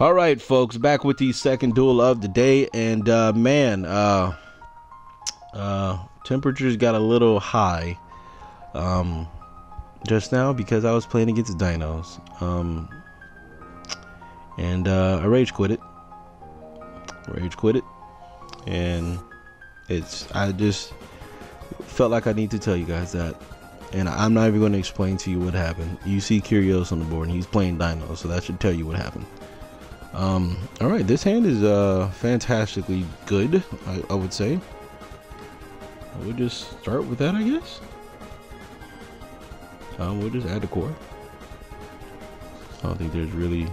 All right, folks, back with the second duel of the day, and uh, man, uh, uh, temperatures got a little high, um, just now because I was playing against dinos, um, and uh, I rage quit it, rage quit it, and it's I just felt like I need to tell you guys that. And I'm not even going to explain to you what happened. You see Curios on the board, and he's playing Dino, so that should tell you what happened. Um, all right, this hand is uh, fantastically good, I, I would say. We'll just start with that, I guess. Um, we'll just add the core. I don't think there's really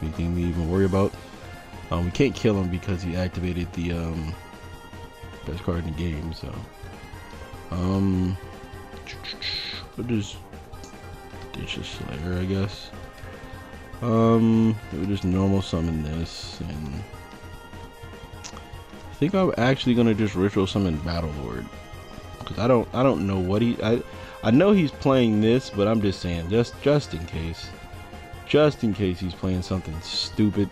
anything to even worry about. Um, we can't kill him because he activated the um, best card in the game, so. Um, we'll just ditch the Slayer, I guess. Um, we'll just normal summon this, and I think I'm actually gonna just ritual summon Battle Lord, because I don't, I don't know what he, I, I know he's playing this, but I'm just saying, just, just in case, just in case he's playing something stupid,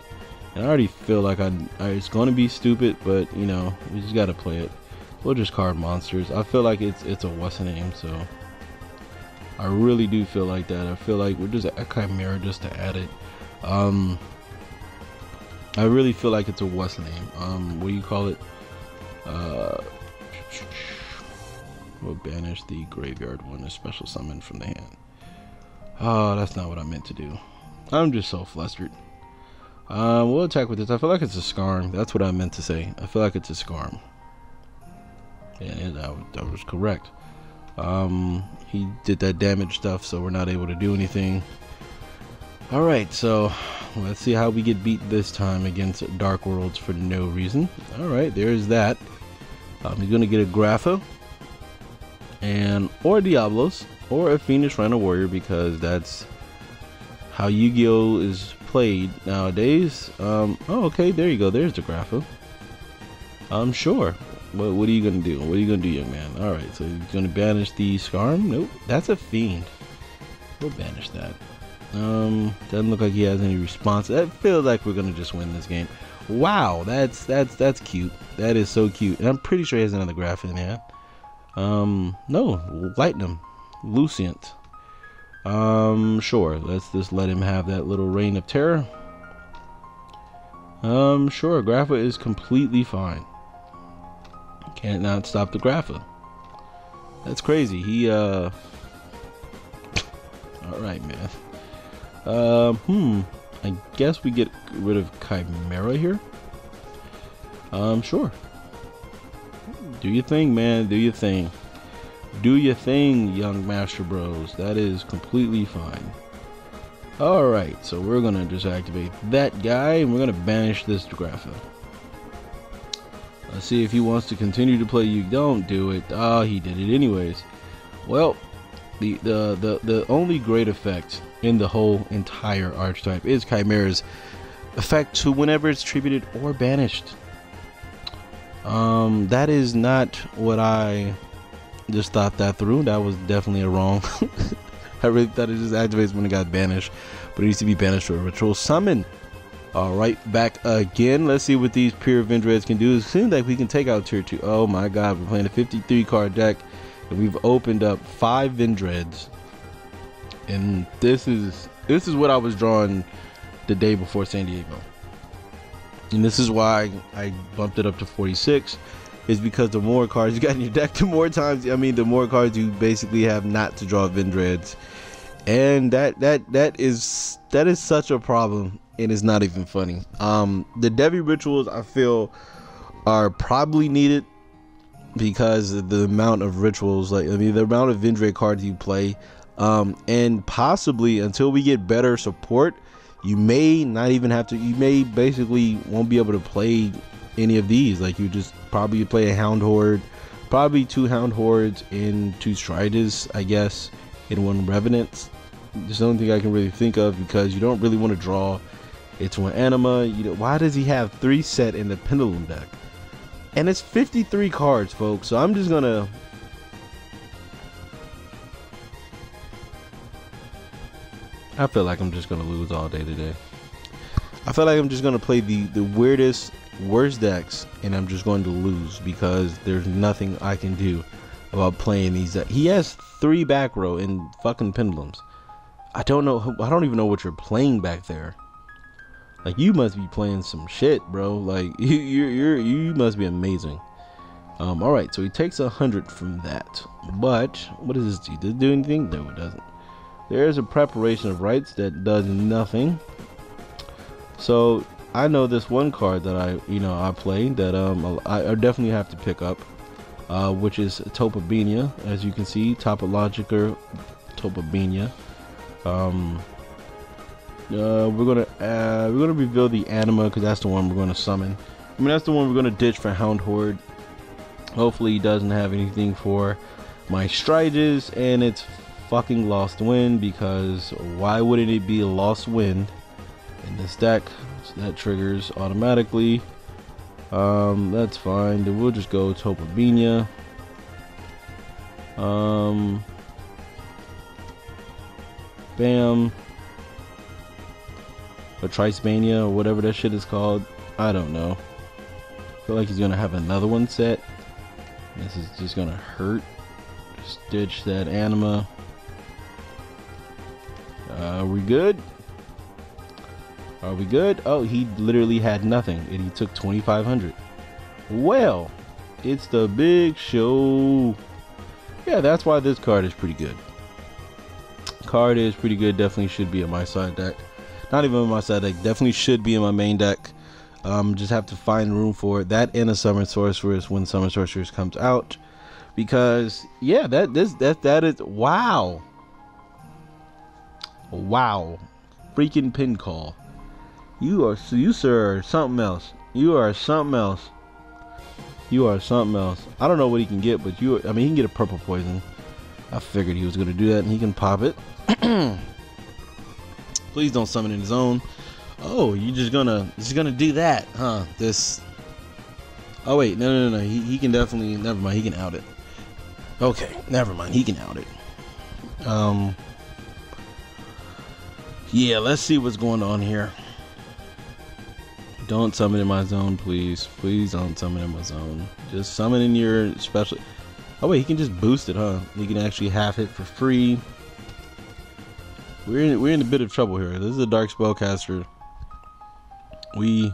and I already feel like I, I it's gonna be stupid, but you know, we just gotta play it. We'll just card monsters. I feel like it's, it's a what's name, so. I really do feel like that. I feel like we're just a chimera just to add it. Um, I really feel like it's a what's name. Um, what do you call it? Uh, we'll banish the graveyard one, a special summon from the hand. Oh, that's not what I meant to do. I'm just so flustered. Um, we'll attack with this. I feel like it's a Scarm. That's what I meant to say. I feel like it's a Scarm. Yeah, that, that was correct. Um, he did that damage stuff, so we're not able to do anything. All right, so let's see how we get beat this time against Dark Worlds for no reason. All right, there's that. Um, he's gonna get a Grapha and or Diablos or a Phoenix Rhino Warrior because that's how Yu-Gi-Oh is played nowadays. Um, oh, okay, there you go. There's the Grapha. Um, sure. What, what are you gonna do? What are you gonna do, young man? All right, so you're gonna banish the Scarm? Nope, that's a fiend. We'll banish that. Um, doesn't look like he has any response. That feels like we're gonna just win this game. Wow, that's that's that's cute. That is so cute. And I'm pretty sure he has another graph in there. Um, no, Lightning, Lucent. Um, sure. Let's just let him have that little reign of terror. Um, sure. Grapha is completely fine. Can't not stop the Grapha. That's crazy. He, uh... Alright, man. Uh, hmm. I guess we get rid of Chimera here. Um, sure. Do your thing, man. Do your thing. Do your thing, young Master Bros. That is completely fine. Alright, so we're gonna just activate that guy and we're gonna banish this Grapha. Let's see if he wants to continue to play you. Don't do it. Ah, oh, he did it anyways. Well, the, the, the, the only great effect in the whole entire archetype is Chimera's effect to whenever it's tributed or banished. Um, that is not what I just thought that through. That was definitely a wrong. I really thought it just activates when it got banished, but it needs to be banished for a ritual summon. All right, back again. Let's see what these pure Vendreads can do. It seems like we can take out tier two. Oh my God, we're playing a 53 card deck, and we've opened up five Vendreads. And this is this is what I was drawing the day before San Diego. And this is why I bumped it up to 46 is because the more cards you got in your deck, the more times I mean the more cards you basically have not to draw Vendreads. And that that that is that is such a problem and it's not even funny. Um, the Devi rituals I feel are probably needed because the amount of rituals, like I mean, the amount of Vendread cards you play, um, and possibly until we get better support, you may not even have to. You may basically won't be able to play any of these. Like you just probably play a Hound Horde, probably two Hound Hordes and two Striders, I guess, in one Revenants. There's the only thing I can really think of because you don't really want to draw it's one anima. You know, why does he have three set in the pendulum deck? And it's 53 cards, folks. So I'm just gonna I feel like I'm just gonna lose all day today. I feel like I'm just gonna play the the weirdest, worst decks, and I'm just going to lose because there's nothing I can do about playing these. He has three back row in fucking pendulums. I don't know. I don't even know what you're playing back there. Like you must be playing some shit, bro. Like you, you're, you're you must be amazing. Um, all right, so he takes a hundred from that. But what does this do? Does it do anything? No, it doesn't. There's a preparation of rights that does nothing. So I know this one card that I, you know, I play that um I, I definitely have to pick up, uh, which is Topobenia. As you can see, Topologica Topobenia. Um, uh, we're gonna uh, we're gonna reveal the anima because that's the one we're gonna summon. I mean that's the one we're gonna ditch for Hound Horde. Hopefully he doesn't have anything for my Striges and it's fucking lost wind because why wouldn't it be a lost wind in this deck? So that triggers automatically. Um, that's fine. Then we'll just go Topobenia. Um, bam. Or Trismania or whatever that shit is called. I don't know. feel like he's gonna have another one set. This is just gonna hurt. Stitch that anima. Are we good? Are we good? Oh, he literally had nothing and he took 2500 Well, it's the big show. Yeah, that's why this card is pretty good. Card is pretty good. Definitely should be in my side deck. Not even in my side deck. Definitely should be in my main deck. Um, just have to find room for it. That and a Summon Sorceress when Summon Sorceress comes out. Because yeah, that this that that is wow. Wow. Freaking pin call. You are you sir are something else. You are something else. You are something else. I don't know what he can get, but you I mean he can get a purple poison. I figured he was gonna do that and he can pop it. Please don't summon in his own. Oh, you just gonna just gonna do that, huh? This. Oh wait, no, no, no, no. He, he can definitely. Never mind. He can out it. Okay, never mind. He can out it. Um. Yeah, let's see what's going on here. Don't summon in my zone, please. Please don't summon in my zone. Just summon in your special. Oh wait, he can just boost it, huh? He can actually half hit for free. We're in, we're in a bit of trouble here. This is a dark spellcaster we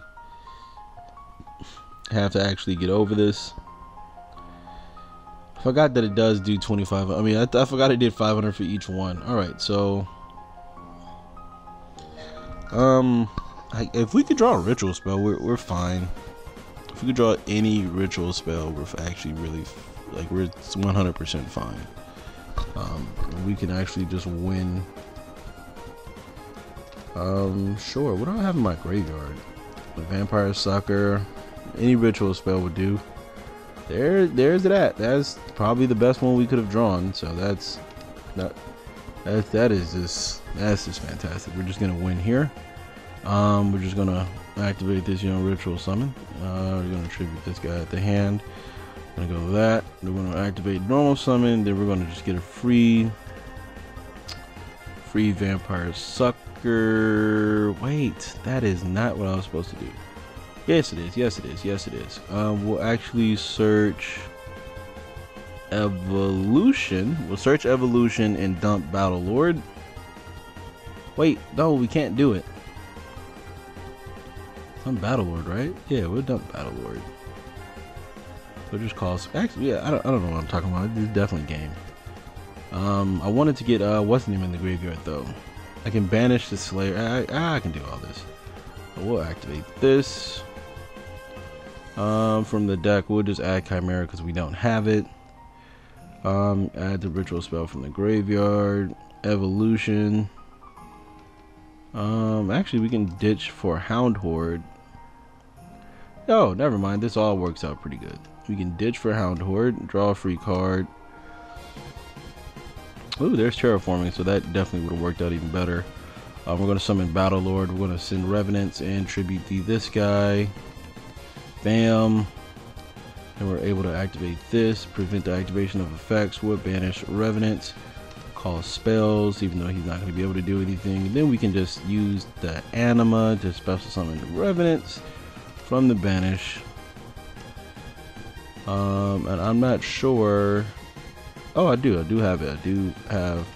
have to actually get over this. I forgot that it does do 25. I mean, I, I forgot it did 500 for each one. All right, so um, I, if we could draw a ritual spell, we're we're fine. If we could draw any ritual spell, we're actually really like we're 100% fine. Um, we can actually just win um, sure. What do I have in my graveyard? The Vampire Sucker. Any ritual spell would do. There, there's that. That's probably the best one we could have drawn. So that's that. That that is just that's just fantastic. We're just gonna win here. Um, we're just gonna activate this, you know, ritual summon. Uh, we're gonna tribute this guy at the hand. Gonna go that. We're gonna activate normal summon. Then we're gonna just get a free, free vampire sucker. Wait, that is not what I was supposed to do. Yes, it is. Yes, it is. Yes, it is. Um, we'll actually search evolution. We'll search evolution and dump Battle Lord. Wait, no, we can't do it. Dump Battle Lord, right? Yeah, we'll dump Battle Lord. So just call. Actually, yeah, I don't, I don't know what I'm talking about. It's definitely game. Um, I wanted to get uh, what's name in the graveyard though. I can banish the Slayer. I, I can do all this. We'll activate this. Um, from the deck, we'll just add Chimera because we don't have it. Um, add the ritual spell from the graveyard. Evolution. Um, actually, we can ditch for Hound Horde. Oh, never mind. This all works out pretty good. We can ditch for Hound Horde, draw a free card, Ooh, there's terraforming, so that definitely would have worked out even better. Uh, we're going to summon Battle Lord. We're going to send Revenants and tribute to this guy. Bam. And we're able to activate this, prevent the activation of effects, would banish Revenants. call spells, even though he's not going to be able to do anything. And then we can just use the anima to special summon revenants from the banish. Um, and I'm not sure. Oh, I do. I do have it. I do have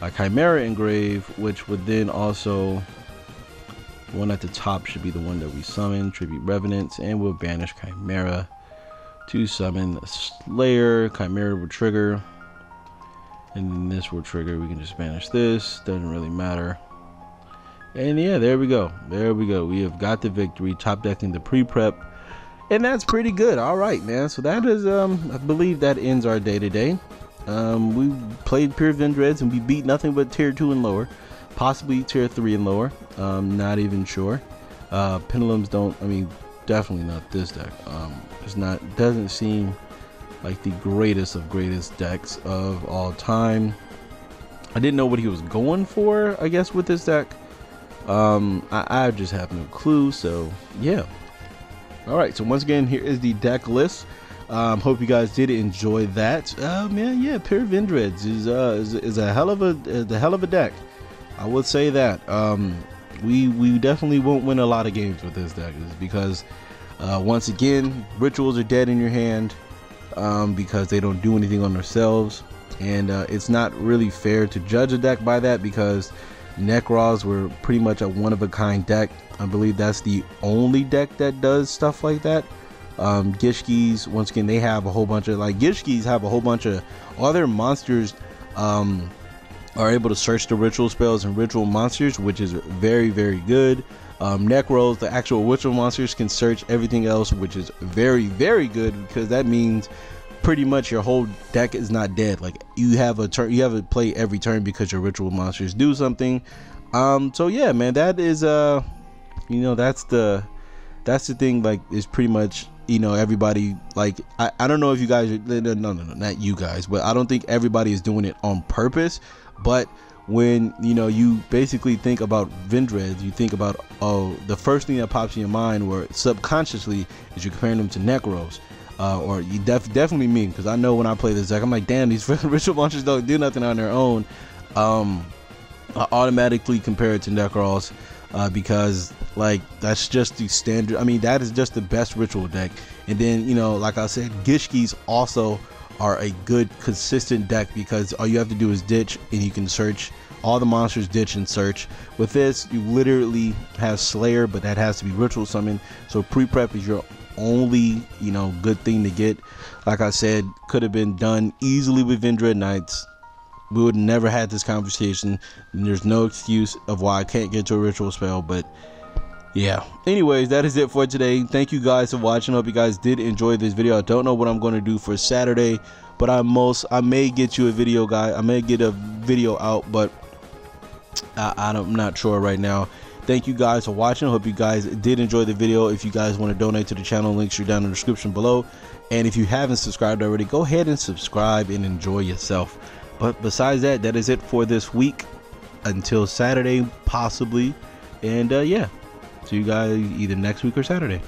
a Chimera engrave, which would then also one at the top should be the one that we summon, tribute revenants, and we'll banish Chimera to summon Slayer. Chimera will trigger, and then this will trigger. We can just banish this. Doesn't really matter. And yeah, there we go. There we go. We have got the victory. Top decking the pre-prep. And that's pretty good. All right, man. So that is, um, I believe that ends our day today. Um, we played Pure Vendreads and we beat nothing but tier 2 and lower. Possibly tier 3 and lower. Um, not even sure. Uh, pendulums don't, I mean, definitely not this deck. Um, it's not, doesn't seem like the greatest of greatest decks of all time. I didn't know what he was going for, I guess, with this deck. Um, I, I just have no clue. So yeah. All right. So once again, here is the deck list. Um, hope you guys did enjoy that. Uh, man, yeah, Pure Vendreads is uh is, is a hell of a is a hell of a deck. I would say that. Um, we we definitely won't win a lot of games with this deck because uh, once again, rituals are dead in your hand um, because they don't do anything on themselves, and uh, it's not really fair to judge a deck by that because Nekroz were pretty much a one of a kind deck. I believe that's the only deck that does stuff like that. Um, Gishkis, once again, they have a whole bunch of like Gishkis have a whole bunch of other monsters um, are able to search the ritual spells and ritual monsters, which is very, very good. Um, Nekroz, the actual ritual monsters, can search everything else, which is very, very good because that means pretty much your whole deck is not dead. Like you have a turn, you have a play every turn because your ritual monsters do something. Um, so yeah, man, that is uh, you know, that's the that's the thing. Like, is pretty much you know everybody like I, I don't know if you guys are no, no no no not you guys but i don't think everybody is doing it on purpose but when you know you basically think about Vendreads, you think about oh the first thing that pops in your mind or subconsciously is you're comparing them to Nekroz uh, or you def- definitely me because I know when I play this deck, I'm like, damn, these ritual monsters don't do nothing on their own. Um, I automatically compare it to Nekroz uh, because like that's just the standard. I mean, that is just the best ritual deck. And then you know, like I said, Gishkis also are a good consistent deck because all you have to do is ditch and you can search all the monsters ditch and search with this you literally have slayer but that has to be ritual summon so pre-prep is your only you know good thing to get like i said could have been done easily with Vendread Nights we would never had this conversation. There's no excuse of why i can't get to a ritual spell but yeah. Anyways that is it for today. Thank you guys for watching. Hope you guys did enjoy this video. I don't know what i'm going to do for saturday but i most i may get you a video guy. I may get a video out but I, i'm not sure right now thank you guys for watching. Hope you guys did enjoy the video. If you guys want to donate to the channel links are down in the description below. And if you haven't subscribed already go ahead and subscribe and enjoy yourself. But besides that that is it for this week until saturday possibly. And uh, yeah see you guys either next week or saturday